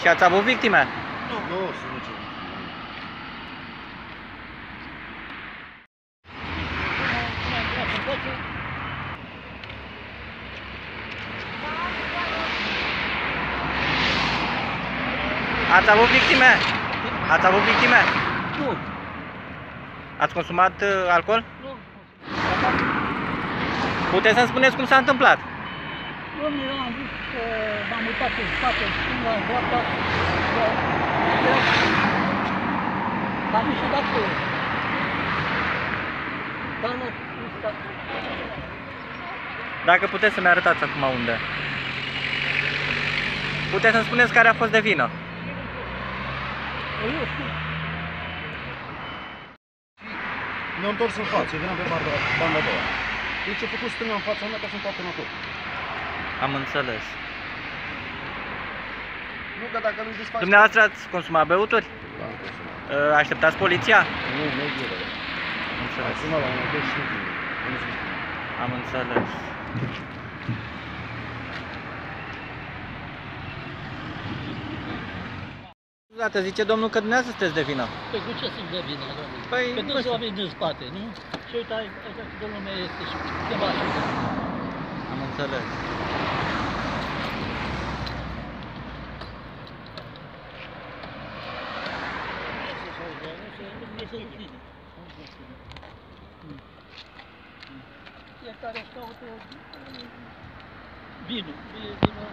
Și? Ați avut victime? Nu. Nu, sunt nicio Ați avut victime? Ați avut victime? Nu. Ați consumat uh, alcool? Nu. Puteți să-mi spuneți cum s-a întâmplat? Domnule, eu am văzut că m-am uitat în spate, în stânga, în dreapta, că am ieșit de acolo. Dar nu, nu stat. Dacă puteți să-mi arătați acum unde. Puteți să-mi spuneți care a fost de vină. Eu știu. Mi-au întors în față, eu veneam pe banda, banda a doua. Deci a făcut stânga în fața mea ca să-mi facă în acolo. Am înțeles. Nu, că dacă nu-i desfaci... Dumneavoastră ați consumat băuturi? Da, am consumat. Uh, Așteptați poliția? Nu, nu e bine. Am Am înțeles. sunat la 125. Nu știu. Am înțeles. Dată zice domnul că dumneavoastră sunteți de vină. Păi cu ce sunt de vină, domnule? Păi, Că nu dânsul știu. a venit din spate, nu? Și uite, aici de lumea este și câteva și Am înțeles. Fiecare își caută vinul, vinul, vinul